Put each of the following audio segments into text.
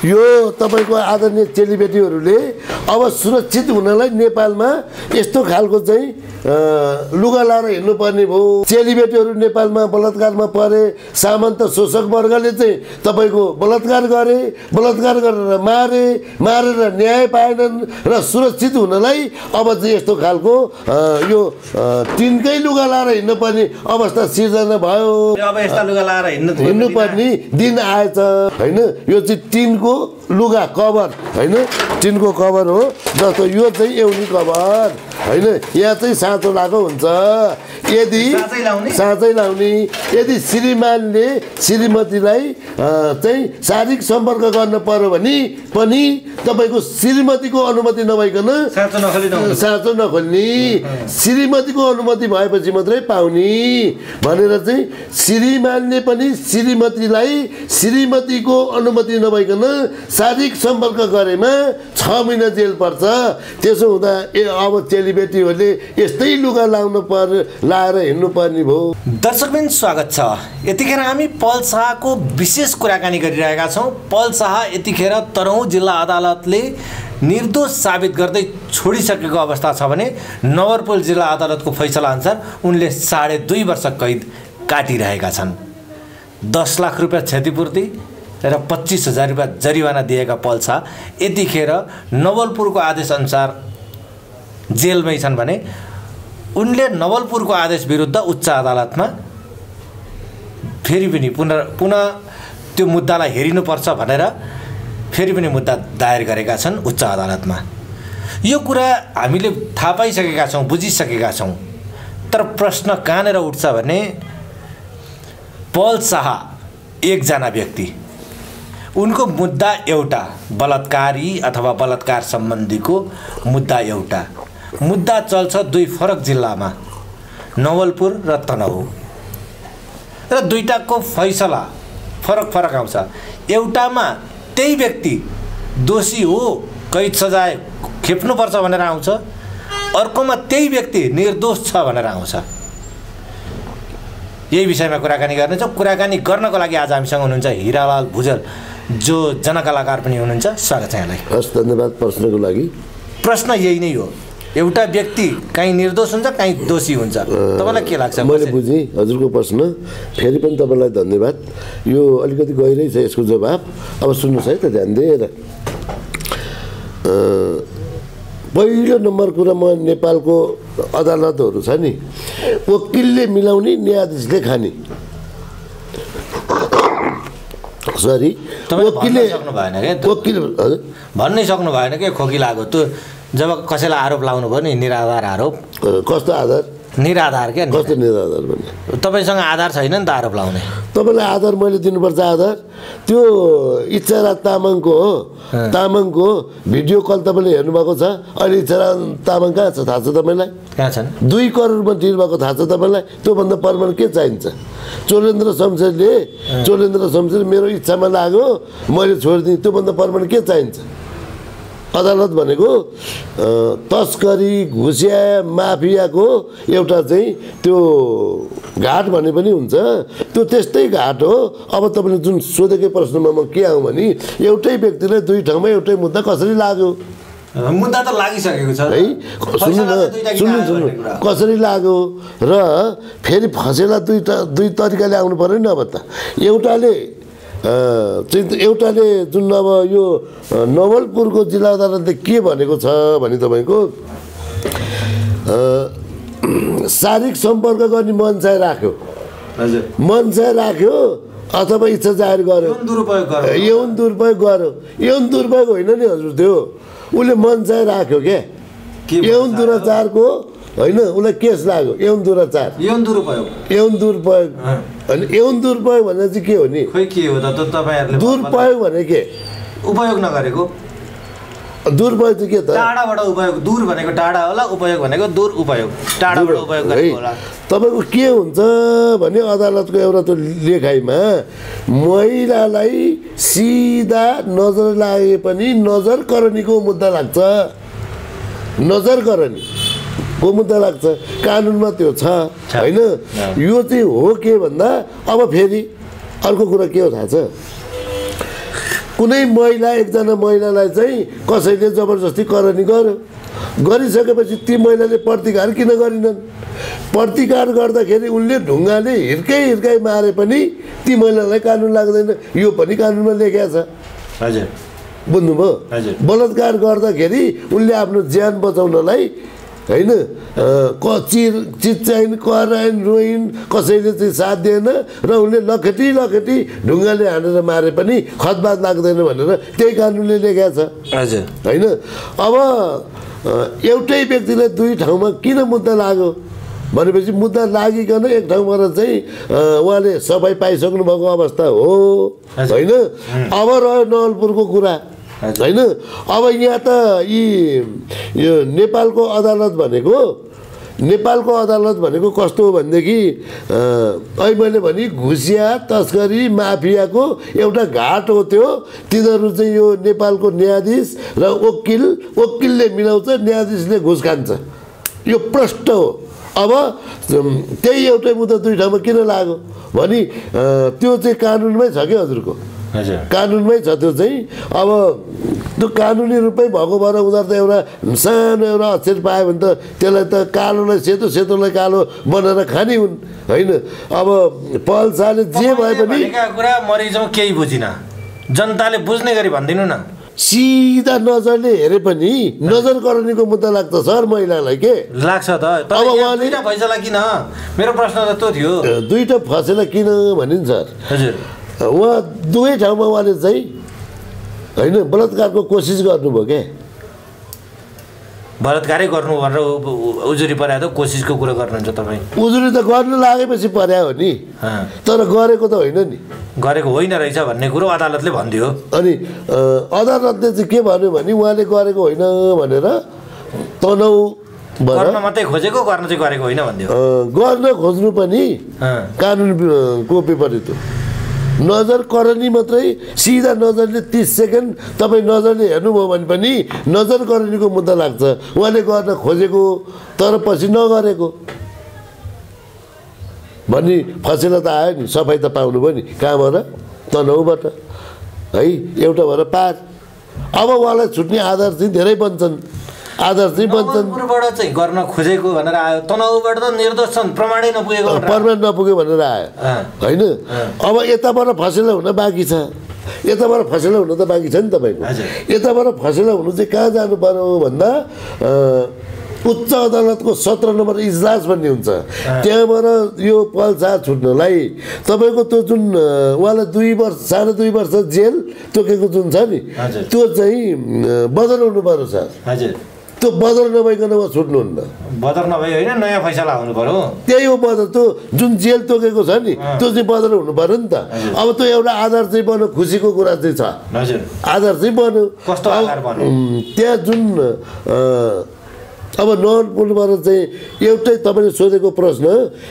यो तपाईँको आदरणीय चेलीबेटीहरूले अब सुरक्षित हुनलाई नेपालमा यस्तो खालको चाहिँ लुगा लाएर हिँड्नुपर्ने भयो। चेलीबेटीहरू नेपालमा बलात्कारमा परे सामन्त शोषक वर्गले चाहिँ तपाईँको बलात्कार गरे बलात्कार गरेर मारे मारेर न्याय पाएनन् र सुरक्षित हुनलाई अब चाहिँ यस्तो खालको यो अ, टिनकै लुगा लाएर हिँड्नुपर्ने अवस्था सिर्जना भयो। अब यस्ता लुगा लाएर हिँड्नु हिँड्नुपर्ने दिन आएछ। होइन यो चाहिँ टिनको लुगा कभर होइन? टिनको कभर हो जस्तो यो चाहिँ एउटी कभर होइन? यहाँ चाहिँ साँचो लगाएको हुन्छ। यदि साँचै लाउने? यदि श्रीमानले श्रीमतीलाई चाहिँ शारीरिक सम्पर्क गर्न पर्यो भने पनि तपाईँको श्रीमतीको अनुमति नभइकन। साँचो नखोल्ने। श्रीमतीको अनुमति भएपछि मात्रै पाउने। भनेर चाहिँ श्रीमानले पनि श्रीमतीलाई श्रीमतीको अनुमति नभइकन शारीरिक सम्पर्क गरेमा छ महिना जेल पर्छ। त्यसो हुँदा ए अब चेलीबेटीहरूले यस्तै लुगा लाउनु पर लाएर हिँड्नुपर्ने भयो। दर्शकबिन स्वागत छ। यतिखेर हामी पल शाहको विशेष कुराकानी गरिरहेका छौँ। पल शाह यतिखेर तरौँ जिल्ला अदालतले निर्दोष साबित गर्दै छोडिसकेको अवस्था छ भने नवरपुल जिल्ला अदालतको फैसला अनुसार उनले साढे दुई वर्ष कैद काटिरहेका छन्। दस लाख रुपियाँ क्षतिपूर्ति र पच्चिस हजार रुपियाँ जरिवाना दिएका पल शाह यतिखेर नवलपुरको आदेशअनुसार जेलमै छन् भने उनले नवलपुरको आदेश विरुद्ध उच्च अदालतमा फेरि पनि पुनः पुनः त्यो मुद्दालाई हेरिनुपर्छ भनेर फेरि पनि मुद्दा दायर गरेका छन् उच्च अदालतमा। यो कुरा हामीले थाहा पाइसकेका छौँ बुझिसकेका छौँ। तर प्रश्न कहाँनिर उठ्छ भने पल शाह एकजना व्यक्ति उनको मुद्दा एउटा बलात्कारी अथवा बलात्कार सम्बन्धीको मुद्दा एउटा। मुद्दा चल्छ दुई फरक जिल्लामा नवलपुर र तनहु। र दुईटाको फैसला फरक फरक आउँछ। एउटामा त्यही व्यक्ति दोषी हो कैद सजाय खेप्नुपर्छ भनेर आउँछ। अर्कोमा त्यही व्यक्ति निर्दोष छ भनेर आउँछ। यही विषयमा कुराकानी गर्नेछौँ। कुराकानी गर्नको लागि आज हामीसँग हुनुहुन्छ हिरालाल भुजल। जो जनकलाकार पनि हुनुहुन्छ स्वागत छ यहाँलाई। हस् धन्यवाद प्रश्नको लागि। प्रश्न यही नै हो। एउटा व्यक्ति काहीँ निर्दोष हुन्छ काहीँ दोषी हुन्छ। तपाईँलाई के लाग्छ मैले बुझेँ हजुरको प्रश्न। फेरि पनि तपाईँलाई धन्यवाद। यो अलिकति गहिरै छ यसको जवाब। अब सुन्नुहोस् है त ध्यान दिएर। पहिलो नम्बर कुरा म नेपालको अदालतहरू छ नि। वकिलले मिलाउने न्यायाधीशले खाने। सरी वकिलले भन्न सक्नु भएन क्या त्यो। वकिल हजुर। भन्नै सक्नु भएन कि खोकी लाग्यो त्यो जब कसैलाई आरोप लाउनु भयो नि निराधार आरोप। कस्तो आधार? निराधार क्या कस्तो निराधार भन्ने? तपाईँसँग आधार छैन नि त आरोप लाउने। तपाईँलाई आधार मैले दिनुपर्छ आधार? त्यो इच्छाराज तामाङको हो। तामाङको भिडियो कल तपाईँले हेर्नुभएको छ? अहिले इच्छाराज तामाङ कहाँ छ? थाहा छ तपाईँलाई? कहाँ छन्? दुई करोडमा डिल भएको थाहा छ तपाईँलाई? त्योभन्दा परमाण के चाहिन्छ? चोलेन्द्र शमशेरले चोलेन्द्र शमशेर मेरो इच्छामा लाग्यो मैले छोडिदिएँ। त्योभन्दा परमाण के चाहिन्छ? अदालत भनेको तस्करी घुसिया माफियाको एउटा चाहिँ त्यो घाट भने पनि हुन्छ। त्यो त्यस्तै घाट हो। अब तपाईँले जुन सोधेकै प्रश्नमा म के आउँ भने एउटै व्यक्तिले दुई ठाउँमा एउटै मुद्दा कसरी लाग्यो? मुद्दा त लागिसकेको छ। है? सुन्नु न सुन्नु सुन्नु। कसरी लाग्यो? र फेरि फसेला दुईवटा दुई तरिकाले आउनु पऱ्यो नि अब त। एउटाले चाहिँ एउटाले जुन अब यो नवलपुरको जिल्ला अदालतले के भनेको छ भने तपाईँको शारीरिक सम्पर्क गर्ने मनसाय राख्यो। हजुर। मनसाय राख्यो अथवा इच्छा जाहेर गर्यो। यौन दुरुपयोग गर्यो। यौन दुरुपयोग होइन नि हजुर त्यो। उसले मन चाहिँ राख्यो क्या के यौन दुराचारको होइन उसलाई केस लाग्यो? यौन दुराचार यौन दुरुपयोग यौन दुरुपयोग होइन यौन दुरुपयोग भने चाहिँ के हो नि? खोइ के हो त? तपाईँहरूले दुरुपयोग भने के? उपयोग नगरेको। दुरुपयोग चाहिँ के त? टाढाबाट उपयोग। दूर भनेको टाढा होला उपयोग भनेको दूर उपयोग। टाढाबाट उपयोग गरेको होला। तपाईँको के हुन्छ भने अदालतको एउटा त्यो लेखाइमा महिलालाई सिधा नजर लागे पनि नजर करणीको मुद्दा लाग्छ। नजर करणी को मुद्दा लाग्छ। कानुनमा त्यो छ। होइन? यो चाहिँ हो के भन्दा अब फेरि अर्को कुरा के हो थाहा छ? कुनै महिला एकजना महिलालाई चाहिँ कसैले जबरजस्ती करनी गर्यो। गरिसकेपछि ती महिलाले प्रतिकार किन गरिनन्? प्रतिकार गर्दाखेरि उनले ढुङ्गाले हिर्कै हिर्काइ मारे पनि ती महिलालाई कानुन लाग्दैन। यो पनि कानुनमा लेखिया छ। हजुर। बुझ्नुभयो। बलात्कार गर्दाखेरि उनले आफ्नो ज्यान बचाउनलाई होइन? क चिर चिच्चाइन कराइन रोइन कसैले चाहिँ साथ दिएन र उनले लखेटी लखेटी ढुङ्गाले हानेर मारे पनि खतबाद लाग्दैन भनेर त्यही कानुनले लेखेको छ। हजुर। होइन? अब एउटै व्यक्तिलाई दुई ठाउँमा किन मुद्दा लाग्यो? भनेपछि मुद्दा लागिकन एक ठाउँबाट चाहिँ उहाँले सफाइ पाइसक्नु भएको अवस्था हो। होइन? अब रह्यो नवलपुरको कुरा। होइन? अब यहाँ त यी यो नेपालको अदालत भनेको नेपालको अदालत भनेको कस्तो हो भनेदेखि अहिले मैले भने घुसिया तस्करी माफियाको एउटा घाट हो त्यो। तिनीहरू चाहिँ यो नेपालको न्यायाधीश र वकिल वकिलले मिलाउँछ न्यायाधीशले घुस खान्छ। यो प्रष्ट हो। अब त्यही एउटै मुद्दा दुई ठाउँमा किन लाग्यो? भने त्यो चाहिँ कानुनमै छ कि हजुरको। हजुर कानुनमै छ त्यो चाहिँ। अब त्यो कानुनी रूपमै भएको भएर उनीहरू त एउटा सानो एउटा अक्षर पायो भने त त्यसलाई त कालोलाई सेतो सेतोलाई कालो बनाएर खाने हुन् होइन? अब पहल शाहले जे भए पनि कुरा मरिजौँ केही बुझिन। जनताले बुझ्ने गरी भनिदिनु न। सिधा नजरले हेरे पनि नजर कराउनेको मुद्दा लाग्छ सर महिलालाई के? लाग्छ त। अब उहाँले- फैसला किन? मेरो प्रश्न त त्यो थियो। दुईवटा फसेला किन भनिन्छ सर? हजुर। उहाँ दुवै ठाउँमा उहाँले चाहिँ होइन बलात्कारको कोसिस गर्नुभयो क्या। बलात्कारै गर्नु भनेर उजुरी परायो त कोसिसको कुरा गर्नुहुन्छ तपाईँ। उजुरी त गर्नु लागेपछि पर्या हो। नि तर गरेको त होइन नि। गरेको होइन रहेछ भन्ने कुरो अदालतले भनिदियो। अनि अदालतले चाहिँ के भन्यो भने उहाँले गरेको होइन भनेर तनहुबाट गर्न मात्रै खोजेको गर्न चाहिँ गरेको होइन भनिदियो। गर्न खोज्नु पनि कानुनको विपरीत हो? नजर करनी मात्रै सिधा नजरले तिस सेकेन्ड तपाईँ नजरले हेर्नुभयो भने पनि नजर करणीको मुद्दा लाग्छ। उहाँले गर्न खोजेको तर पछि नगरेको। भन्ने फसेला त आयो नि सफाइ त पाउनुभयो नि कहाँबाट? तनहुबाट। है एउटा भएर पार। अब उहाँलाई छुट्ने आधार चाहिँ धेरै बन्छन्। आधार चाहिँ बन्छन्। गर्न खोजेको भनेर आयो। तनहुबाट त निर्दोष छन् प्रमाणै नपुगेको। पर्मानेन्ट नपुग्यो भनेर आयो। होइन? अब यताबाट फसेला हुन बाँकी छ। यताबाट फसेला हुन त बाँकी छ नि तपाईँको। यताबाट फसेला हुनु चाहिँ कहाँ जानु पर्यो भन्दा उच्च अदालतको सत्र नम्बर इजलास भन्ने हुन्छ। त्यहाँबाट यो पल्सा छुट्नलाई। तपाईँको त्यो जुन उहाँलाई दुई वर्ष साढे दुई वर्ष जेल तोकेको जुन छ नि। त्यो चाहिँ बदलाउनु पर्यो सर। हजुर। त्यो बदल नभइकन उहाँ छुट्नुहुन्न बदर नभए होइन नयाँ फैसला हुनु पर्यो त्यही हो बदल त्यो जुन जेल तोकेको छ नि त्यो चाहिँ बदल हुनु पर्यो नि त। अब त्यो एउटा आधार चाहिँ बन्यो खुसीको कुरा चाहिँ छ। हजुर। आधार चाहिँ बन्यो। कस्तो त्यहाँ जुन अब नवलपुरबाट चाहिँ एउटै तपाईँले सोधेको प्रश्न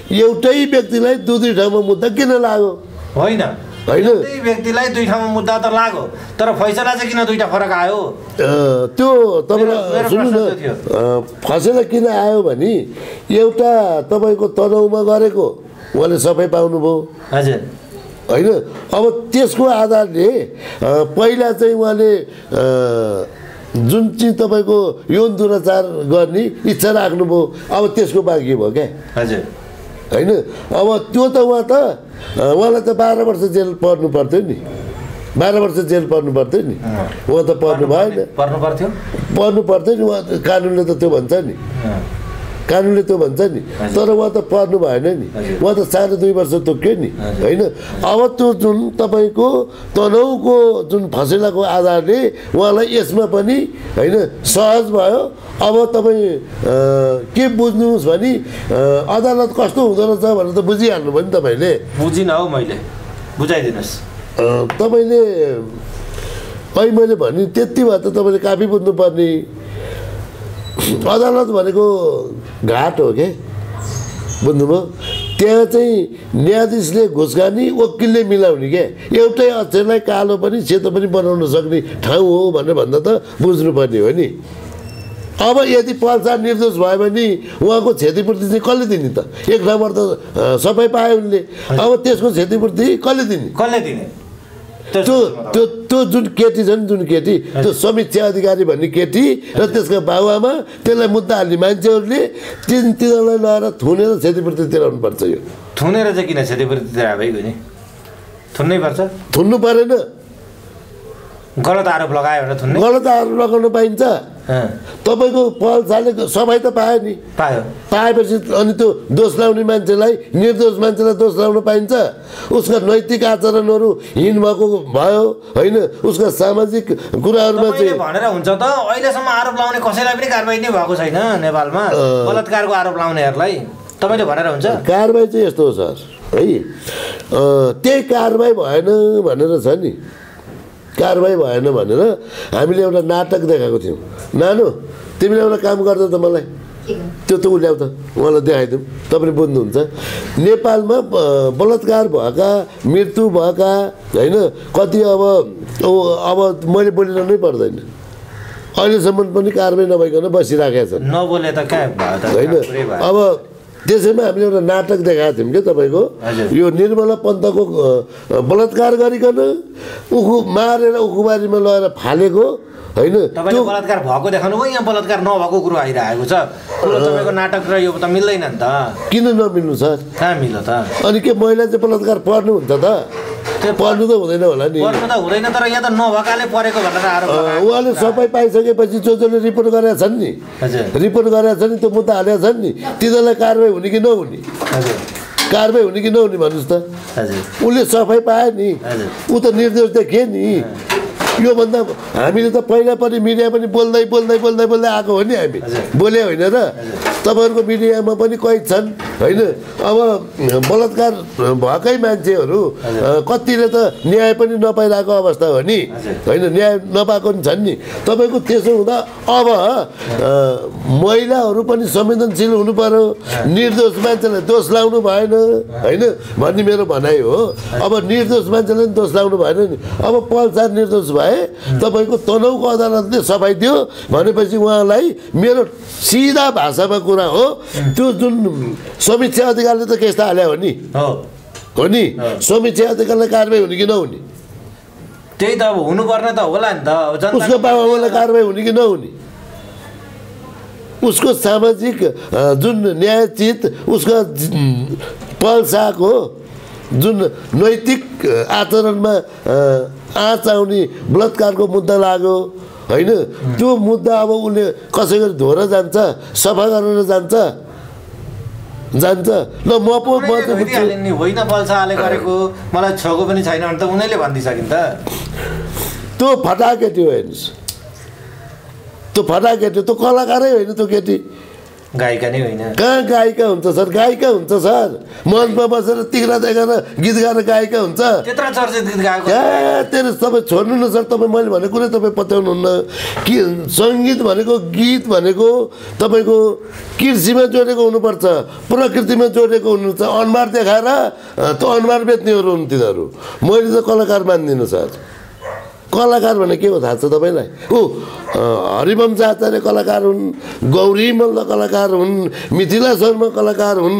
एउटै व्यक्तिलाई दुई दुई ठाउँमा मुद्दा किन लाग्यो? होइन। होइन। व्यक्तिलाई दुई ठाउँमा मुद्दा त लाग्यो तर फैसला चाहिँ किन दुईवटा फरक आयो? त्यो तपाईँलाई सुन्नु न फसेला किन आयो भने एउटा तपाईँको तनहुमा गरेको उहाँले सफाइ पाउनुभयो। हजुर। होइन? अब त्यसको आधारले पहिला चाहिँ उहाँले जुन चाहिँ तपाईँको यौन दुराचार गर्ने इच्छा राख्नुभयो अब त्यसको बाँकी भयो क्या? हजुर। होइन? अब त्यो त उहाँ त उहाँलाई त बाह्र वर्ष जेल पर्नु पर्थ्यो नि। बाह्र वर्ष जेल पर्नु पर्थ्यो नि। उहाँ त पर्नु भएन। पर्नु पर्थ्यो? पर्नु पर्थ्यो नि उहाँ कानुनले त त्यो भन्छ नि। कानुनले त्यो भन्छ नि। तर उहाँ त पर्नु भएन नि। उहाँ त साढे दुई वर्ष तोक्यो नि। होइन? अब त्यो जुन तपाईँको तनहुको जुन फसेलाको आधारले उहाँलाई यसमा पनि होइन सहज भयो। अब तपाईँ के बुझ्नुहोस् भने अदालत कस्तो हुँदो रहेछ भनेर त बुझिहाल्नु भयो नि तपाईँले। बुझिनँ हौ मैले। बुझाइदिनुहोस्। तपाईँले अहिले मैले भने त्यति भए त तपाईँले काफी बुझ्नुपर्ने। अदालत भनेको घाट हो क्या बुझ्नुभयो? त्यहाँ चाहिँ न्यायाधीशले घुस खाने वकिलले मिलाउने क्या एउटै अक्षरलाई कालो पनि सेतो पनि बनाउन सक्ने ठाउँ हो भनेर भन्दा त बुझ्नुपर्ने हो नि। अब यदि पल्सा निर्दोष भयो भने उहाँको क्षतिपूर्ति चाहिँ कसले दिने त? एक ठाउँबाट त सफाइ पायो उनले। अब त्यसको क्षतिपूर्ति कसले दिने? कसले दिने? त्यो त्यो त्यो जुन केटी छ नि जुन केटी त्यो समीक्षा अधिकारी भन्ने केटी र त्यसका बाबुआमा त्यसलाई मुद्दा हाल्ने मान्छेहरूले तिन तिनीहरूलाई लगाएर थुनेर क्षतिपूर्ति तिराउनुपर्छ यो। थुनेर चाहिँ किन क्षतिपूर्ति भइगयो नि थुन्नै पर्छ? थुन्नु परेन। गलत आरोप लगायो भनेर थुन्ने। गलत आरोप लगाउन पाइन्छ। तपाईँको पहल चाले सफाइ त पायो नि। पायो। पाएपछि अनि त्यो दोष लाउने मान्छेलाई निर्दोष मान्छेलाई दोष लाउन पाइन्छ। उसका नैतिक आचरणहरू हिन भएको भयो होइन? उसका सामाजिक कुराहरूमा चाहिँ भनेर हुन्छ त अहिलेसम्म आरोप लाउने कसैलाई पनि कारवाही नै भएको छैन नेपालमा। बलात्कारको आरोप लाउनेहरूलाई। तपाईँले भनेर हुन्छ। कारवाही चाहिँ यस्तो हो सर। है? त्यही कारवाही भएन भनेर छ नि। कारवाही भएन भनेर हामीले एउटा नाटक देखाएको थियौँ। नानु तिमीले एउटा काम गर्दा त मलाई। त्यो त उल्याउ त उहाँलाई देखाइदिउँ। तपाईँले बुझ्नुहुन्छ। नेपालमा बलात्कार भएका मृत्यु भएका होइन कति अब अब मैले बोलिरहनै पर्दैन। अहिलेसम्म पनि कारवाही नभइकन बसिराखेका छन्। नबोले त कहाँ भयो त? होइन। अब त्यसैमा हामीले एउटा नाटक देखाएको थियौँ क्या तपाईँको। यो निर्मला पन्तको बलात्कार गरिकन उखु मारेर उखुबारीमा लगेर फालेको होइन? तपाईँले बलात्कार भएको देखाउनु भयो यहाँ बलात्कार नभएको कुरो आइरहेको छ। कुरो तपाईँको नाटक र यो त मिल्दैन नि त। किन नमिल्नु सर कहाँ मिल्यो त? अनि के महिला चाहिँ बलात्कार पर्नु हुन्छ त? पर्नु त हुँदैन होला नि। पर्नु त हुँदैन तर यहाँ त नभएकाले परेको भनेर आरोप। उहाँले सबै पाइसकेपछि जो जसले रिपोर्ट गरेका छन् नि हजुर। रिपोर्ट गरेका छन् नि त्यो मुद्दा हालेका छन् नि तिनीहरूलाई कारवाही हुने कि नहुने? कारवाही हुने कि नहुने भन्नुहोस् त। उसले सफाइ पायो नि। ऊ त निर्दोष देखियो नि। योभन्दा हामीले त पहिला पनि मिडिया पनि बोल्दै बोल्दै बोल्दै बोल्दै आएको हो नि हामी। बोले होइन र। तपाईँहरूको मिडियामा पनि कैद छन् होइन? अब बलात्कार भएकै मान्छेहरू कतिले त न्याय पनि नपाइरहेको अवस्था हो नि। होइन? न्याय नपाएको नि छन् नि। तपाईँको त्यसो हुँदा अब महिलाहरू पनि संवेदनशील हुनु पर्यो। निर्दोष मान्छेलाई दोष लाउनु भएन होइन? भन्ने मेरो भनाइ हो। अब निर्दोष मान्छेलाई पनि दोष लाउनु भएन नि। अब पल्सार निर्दोष भए तपाईँको तनहुको अदालतले सफाइ दियो। भनेपछि उहाँलाई मेरो सिधा भाषामा कुरा हो त्यो जुन समीक्षा अधिकारले त केस त हाल्यो हो नि। हो। हो नि? समीक्षा अधिकारलाई कारवाही हुने कि नहुने? त्यही त अब हुनुपर्ने त होला नि त। उसको बाबाआमालाई कारवाही हुने कि नहुने? उसको सामाजिक जुन न्यायचित उसको पल्साको जुन नैतिक आचरणमा आँच आउने बलात्कारको मुद्दा लाग्यो होइन? त्यो मुद्दा अब उसले कसै गरी धोएर जान्छ सफा गरेर जान्छ। जान्छ। ल म पो होइन बल्छाले गरेको। मलाई छोएको पनि छैन भने त उनीहरूले भनिदिइसक्यो नि त। त्यो फटा केटी हो हेर्नुहोस्। त्यो फटा केटी त्यो कलाकारै होइन त्यो केटी। गायिका नै होइन। कहाँ गायिका हुन्छ सर? गायिका हुन्छ सर। मञ्चमा बसेर तिग्रा देखाएर गीत गाएर गायिका हुन्छ। त्यत्रो चर्चित गीत गाएको क्या तेरो तपाईँ छोड्नु न सर तपाईँ मैले भनेको कुरै तपाईँ पत्याउनुहुन्न। कि सङ्गीत भनेको गीत भनेको तपाईँको कृषिमा जोडेको हुनुपर्छ प्रकृतिमा जोडेको हुनुपर्छ। अनुहार देखाएर त्यो अनुहार बेच्नेहरू हुन् तिनीहरू। मैले त कलाकार मान्दिनँ सर। कलाकार भने के हो थाहा छ तपाईँलाई? ऊ हरिवंश आचार्य कलाकार हुन् गौरी मल्ल कलाकार हुन् मिथिला शर्मा कलाकार हुन्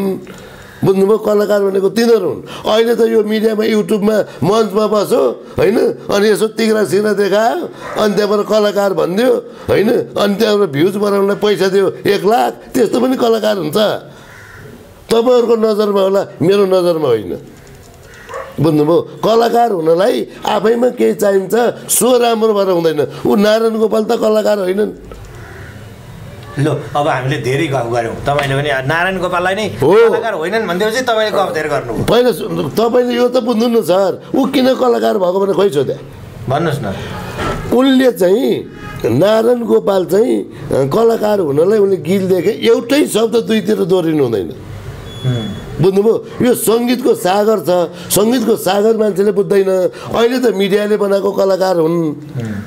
बुझ्नुभयो कलाकार भनेको तिनीहरू हुन्। अहिले त यो मिडियामा युट्युबमा मञ्चमा बस्यो होइन? अनि यसो तिग्रा सिग्रा देखायो अनि त्यहाँबाट कलाकार भनिदियो होइन? अनि त्यहाँबाट भ्युज बनाउनलाई पैसा दियो एक लाख त्यस्तो पनि कलाकार हुन्छ। तपाईँहरूको नजरमा होला मेरो नजरमा होइन। बुझ्नुभयो? कलाकार हुनलाई आफैमा केही चाहिन्छ सो राम्रो भएर हुँदैन। ऊ नारायण गोपाल त कलाकार होइनन्। लो अब हामीले धेरै गफ गऱ्यौँ। तपाईँले पनि नारायण गोपाललाई नै हो। कलाकार होइनन् भनिदिएपछि तपाईँले गफ धेरै गर्नुभयो। पहिला तपाईँले यो त बुझ्नु न सर। ऊ किन कलाकार भएको भने खोइ सोध्या भन्नुहोस् न। उनले चाहिँ नारायण गोपाल चाहिँ कलाकार हुनलाई उनले गीत लेखे एउटै शब्द दुईतिर दोहोरिनु हुँदैन। बुझ्नुभयो? यो सङ्गीतको सागर छ। सङ्गीतको सागर मान्छेले बुझ्दैन। अहिले त मिडियाले बनाएको कलाकार हुन्।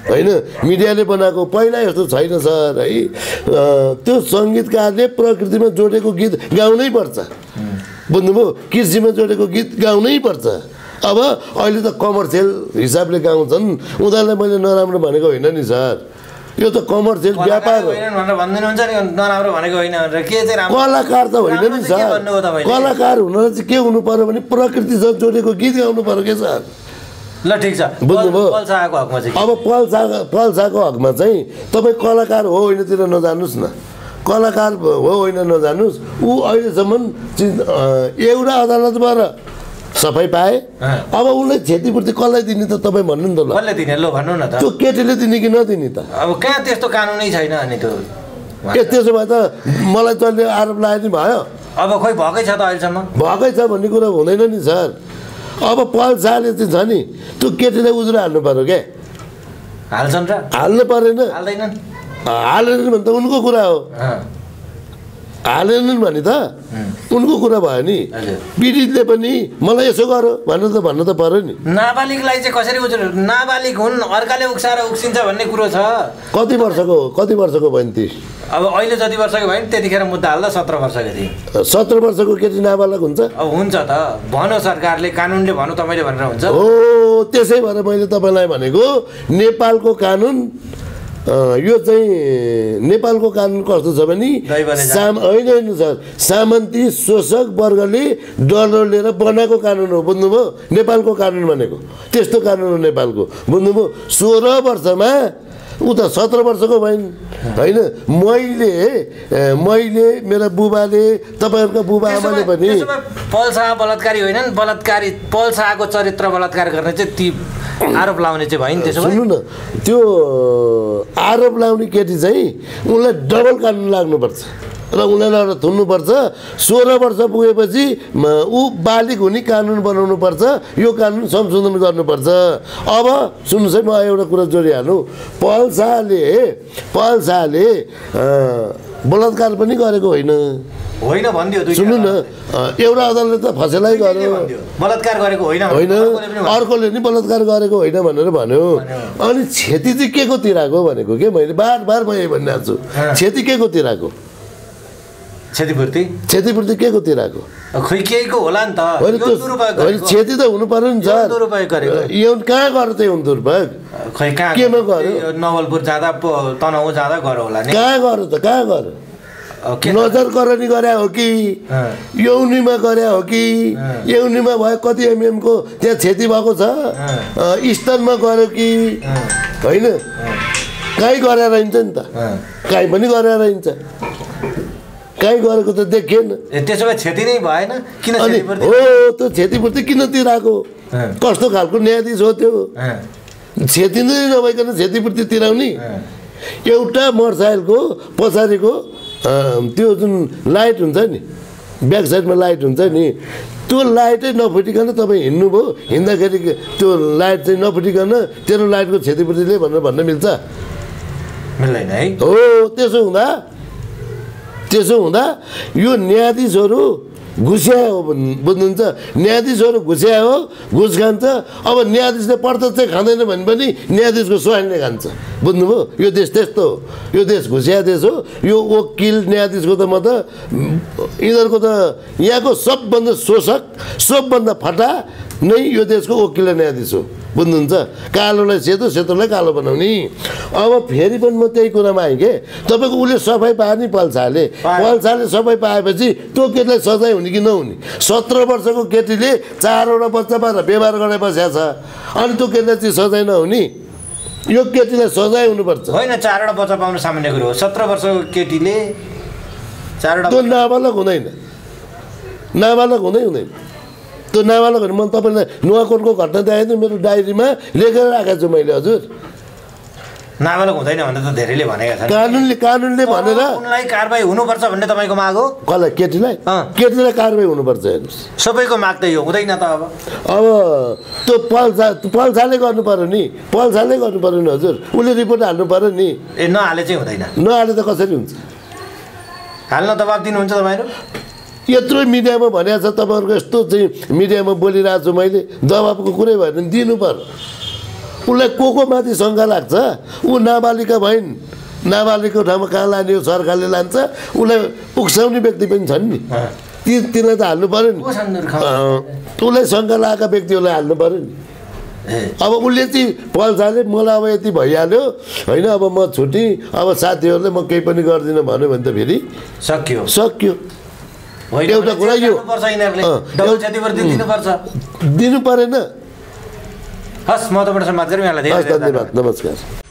होइन? मिडियाले बनाएको पहिला यस्तो छैन सर। है? त्यो सङ्गीतकारले प्रकृतिमा जोडेको गीत गाउनै पर्छ। बुझ्नुभयो? कृषिमा जोडेको गीत गाउनै पर्छ। अब अहिले त कमर्सियल हिसाबले गाउँछन्। उनीहरूलाई मैले नराम्रो भनेको होइन नि सर। यो त कमर्सियल व्यापार कलाकार हो के कलाकार त होइन नि के सर? कलाकार हुनलाई चाहिँ के हुनु पर्यो भने प्रकृतिसँग जोडेको गीत गाउनु पर्यो क्या सर? ल ठिक छ। बुझ्नुभयो? पल शाहको हकमा चाहिँ। अब पल्सा पल्साको हकमा चाहिँ तपाईँ कलाकार हो होइनतिर नजानुहोस् न। कलाकार हो होइन नजानुहोस् ऊ अहिलेसम्म एउटा अदालतबाट सफाइ पाए। अब उसलाई क्षतिपूर्ति कसलाई दिने त तपाईँ भन्नु नि त ल। कसले दिने ल भन्नु न त। त्यो केटीले दिने कि नदिने त? अब कहाँ त्यस्तो कानुनै छैन अनि त्यो? त्यसो भए त मलाई तैँले आरोप लगाए नि भयो। अब खोइ भएकै छ त अहिलेसम्म? भएकै छ भन्ने कुरा हुँदैन नि सर। अब पल्साले चाहिँ छ नि त्यो केटीलाई उज्रो हाल्नु पऱ्यो क्या हाल्छन् र। हाल्नु परेन। हाल्दैनन्। हालेनन् भने त उनको कुरा हो। हालेनन् भने त उनको कुरा भयो नि। पीडितले पनि मलाई यसो गर भनेर त भन्नु त पऱ्यो नि। नाबालिगलाई चाहिँ कसरी उज्रो नाबालिग हुन् अर्काले उक्साएर उक्सिन्छ भन्ने कुरो छ। कति वर्षको? कति वर्षको भयो नि ती? अब अहिले जति वर्षको भयो नि त्यतिखेर मुद्दा हाल्दा सत्र वर्षको थिएँ सत्र वर्षको केटी नाबालक हुन्छ? अब हुन्छ त। भन्यो सरकारले कानुनले भन्नु तपाईँले भनेर हुन्छ। हो त्यसै भएर मैले तपाईँलाई भनेको नेपालको कानुन यो चाहिँ नेपालको कानुन कस्तो छ भने। साम होइन होइन सर। सामन्ती शोषक वर्गले डलर लिएर बनाएको कानुन हो बुझ्नुभयो? नेपालको कानुन भनेको। त्यस्तो कानुन हो नेपालको। बुझ्नुभयो? सोह्र वर्षमा ऊ त सत्र वर्षको भइन्। होइन? मैले मैले मेरा बुबाले तपाईँहरूका बुबा आमाले पनि त्यसो भए पल शाह बलात्कारी होइनन् बलात्कारी पल शाहको चरित्र बलात्कार गर्ने चाहिँ ती आरोप लाउने चाहिँ भयो नि त्यसो सुन्नु न त्यो आरोप लाउने केटी चाहिँ उसलाई डबल कानुन लाग्नुपर्छ र उसलाई लगेर थुन्नुपर्छ सोह्र वर्ष पुगेपछि ऊ बालिक हुने कानुन बनाउनुपर्छ यो कानुन संशोधन गर्नुपर्छ। अब सुन्नुहोस् है म एउटा कुरा जोडिहालौँ। पल शाहले बलात्कार पनि गरेको होइन। होइन भनिदियो सुन्नु न एउटा अदालतले त फसेलाइ गर्यो। बलात्कार गरेको होइन होइन अर्कोले नि बलात्कार गरेको होइन भनेर भन्यो। अनि क्षति चाहिँ के को तिराको भनेको के? मैले बार बार म यही भनिरहेको छु। क्षति के को तिराको? क्षतिपूर्ति? क्षतिपूर्ति के को तिराको? खोइ केहीको होला नि त होइन। क्षति त हुनु पर्यो नि यौन दुरुपयोग गरेको। सर यौन कहाँ गर्यो त यौन दुरुपयोग खोइ कहाँ केमा गऱ्यो? यो नवलपुर जाँदा तनहुँ जाँदा गऱ्यो होला नि कहाँ गर्यो त कहाँ गर्यो नजर करनी गरे हो कि। यौनीमा गरे हो कि। यौनीमा भयो कति एमएमको त्यहाँ क्षति भएको छ स्तनमा गऱ्यो कि होइन कहीँ गरेर रहन्छ नि त। कहीँ पनि गरेर रहन्छ कहीँ गरेको त देखिएन। त्यसो भए क्षति नै भएन किन अनि हो त्यो क्षतिपूर्ति किन तिराएको। कस्तो खालको न्यायाधीश हो त्यो? क्षति नै नभइकन क्षतिपूर्ति तिराउने। एउटा मोटरसाइकलको पछाडिको त्यो जुन लाइट हुन्छ नि ब्याक साइडमा लाइट हुन्छ नि त्यो लाइटै नफुटिकन तपाईँ हिँड्नुभयो। हिँड्दाखेरि त्यो लाइट चाहिँ नफुटिकन तेरो लाइटको क्षतिपूर्तिले भनेर भन्न मिल्छ। मिल्दैन है। हो त्यसो हुँदा त्यसो हुँदा यो न्यायाधीशहरू घुस्या हो बुझ्नुहुन्छ? न्यायाधीशहरू घुस्या हो घुस खान्छ। अब न्यायाधीशले प्रत्यक्ष खाँदैन भने पनि न्यायाधीशको स्वाइनले खान्छ। बुझ्नुभयो? यो देश त्यस्तो हो। यो देश घुस्या देश हो। यो वकिल न्यायाधीशको त म त यिनीहरूको त यहाँको सबभन्दा शोषक सबभन्दा फटा नै यो देशको वकिल र न्यायाधीश हो। बुझ्नुहुन्छ? कालोलाई सेतो सेतोलाई कालो बनाउने। अब फेरि पनि म त्यही कुरामा आएँ के? तपाईँको उसले सफाइ पायो नि पल्साले। पल्साले सफाइ पाएपछि त्यो केटीलाई सजाय हुने कि नहुने? सत्र वर्षको केटीले चारवटा बच्चा पाएर व्यवहार गरेर बसेको छ। अनि त्यो केटीलाई चाहिँ सजाय नहुने? यो केटीलाई सजाय हुनुपर्छ। होइन चारवटा बच्चा पाउनु सामान्य कुरो हो। सत्र वर्षको केटीले चारवटा त्यो नाबालक हुँदैन। नाबालक हुँदै हुँदैन। त्यो नाबालकहरू म तपाईँलाई नुवाकोटको घटना देखाएको मेरो डायरीमा लेखेर राखेको छु मैले हजुर। नाबालक हुँदैन भनेर त धेरैले भनेका छन्। कानुनले कानुनले भनेर उनलाई कारवाही हुनुपर्छ भन्ने तपाईँको माग हो? कसलाई? केटीलाई। केटीलाई कारवाही हुनुपर्छ हेर्नुहोस्। सबैको माग त यो हुँदैन त अब। अब त्यो पल्सा पल्साले गर्नु पर्यो नि। पल्साले गर्नु पर्यो नि हजुर। उसले रिपोर्ट हाल्नु पर्यो नि। ए नहाले चाहिँ हुँदैन। नहाले त कसरी हुन्छ? हाल्न दबाब दिनुहुन्छ तपाईँहरू? यत्रो मिडियामा भनेको छ तपाईँहरूको यस्तो चाहिँ मिडियामा बोलिरहेको छु मैले दबाबको कुरै भएन। भने दिनु पर्यो उसलाई को को माथि शङ्का लाग्छ? ऊ नाबालिका भइन्। नाबालिगको ठाउँमा कहाँ लाने हो? सरकारले लान्छ। उसलाई उक्साउने व्यक्ति पनि छन् नि। ती तिनलाई त हाल्नु पर्यो नि। उसलाई शङ्का लागेका व्यक्तिहरूलाई हाल्नु पर्यो नि। अब उसले चाहिँ पल्साले मलाई अब यति भइहाल्यो। होइन अब म छुट्टी अब साथीहरूले म केही पनि गर्दिनँ भन्यो भने त फेरि सक्यो। सक्यो। एउटा कुरा यो- दिनु परेन। हस् हस् धेरै धन्यवाद। नमस्कार।